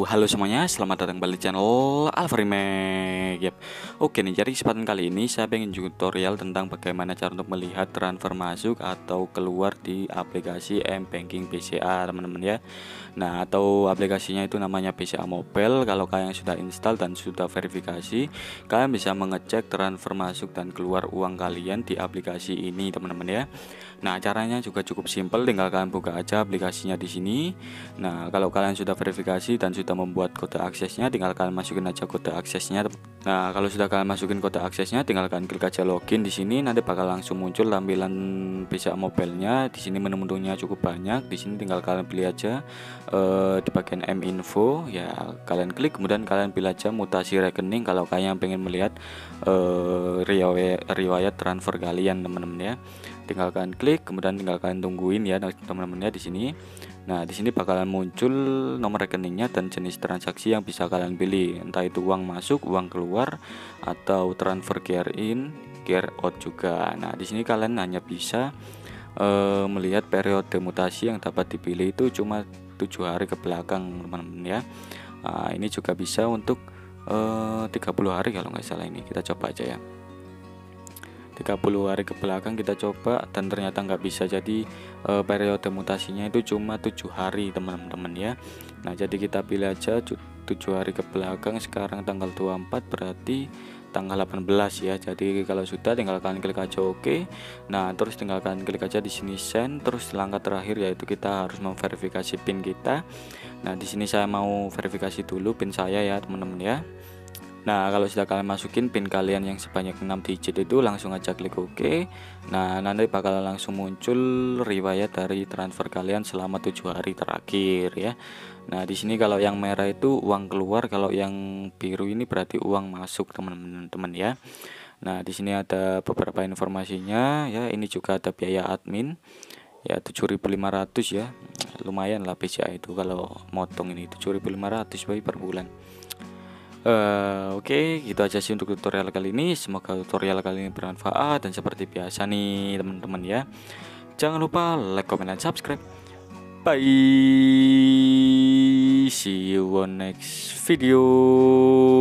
Halo semuanya, selamat datang kembali di channel Alfarimek yep. Oke nih, jadi kesempatan kali ini saya ingin tutorial tentang bagaimana cara untuk melihat transfer masuk atau keluar di aplikasi M-Banking BCA teman-teman ya Nah atau aplikasinya itu namanya BCA Mobile Kalau kalian sudah install dan sudah verifikasi Kalian bisa mengecek transfer masuk dan keluar uang kalian di aplikasi ini teman-teman ya Nah, caranya juga cukup simpel, tinggal kalian buka aja aplikasinya di sini. Nah, kalau kalian sudah verifikasi dan sudah membuat kode aksesnya, tinggal kalian masukin aja kode aksesnya. Nah, kalau sudah kalian masukin kode aksesnya, tinggal kalian klik aja login di sini, nanti bakal langsung muncul tampilan bisa mobilenya. Di sini menu-menunya cukup banyak. Di sini tinggal kalian pilih aja uh, di bagian M info, ya kalian klik, kemudian kalian pilih aja mutasi rekening. Kalau kalian pengen melihat uh, riwayat, riwayat transfer kalian, teman-teman ya. Tinggal kalian klik. Kemudian tinggal kalian tungguin ya teman-teman ya di sini. Nah di sini bakalan muncul nomor rekeningnya dan jenis transaksi yang bisa kalian pilih. Entah itu uang masuk uang keluar atau transfer care in care out juga. Nah di sini kalian hanya bisa uh, melihat periode mutasi yang dapat dipilih itu cuma tujuh hari ke belakang teman-teman ya. Nah, ini juga bisa untuk eh, uh, 30 hari kalau nggak salah ini. Kita coba aja ya. 30 hari ke belakang kita coba dan ternyata nggak bisa jadi e, periode mutasinya itu cuma tujuh hari teman-teman ya. Nah jadi kita pilih aja tujuh hari ke belakang sekarang tanggal 24 berarti tanggal 18 ya. Jadi kalau sudah tinggal kalian klik aja oke. OK. nah terus tinggal kalian klik aja di sini send. Terus langkah terakhir yaitu kita harus memverifikasi pin kita. Nah di sini saya mau verifikasi dulu pin saya ya teman-teman ya Nah, kalau sudah kalian masukin pin kalian yang sebanyak 6 digit itu langsung aja klik OK. Nah, nanti bakal langsung muncul riwayat dari transfer kalian selama tujuh hari terakhir ya. Nah, di sini kalau yang merah itu uang keluar, kalau yang biru ini berarti uang masuk teman-teman ya. Nah, di sini ada beberapa informasinya ya. Ini juga ada biaya admin ya 7.500 ya. Lumayan lah BCA itu kalau motong ini 7.500 per bulan. Uh, Oke, okay, gitu aja sih untuk tutorial kali ini. Semoga tutorial kali ini bermanfaat dan seperti biasa nih teman-teman ya. Jangan lupa like, comment, dan subscribe. Bye. See you on next video.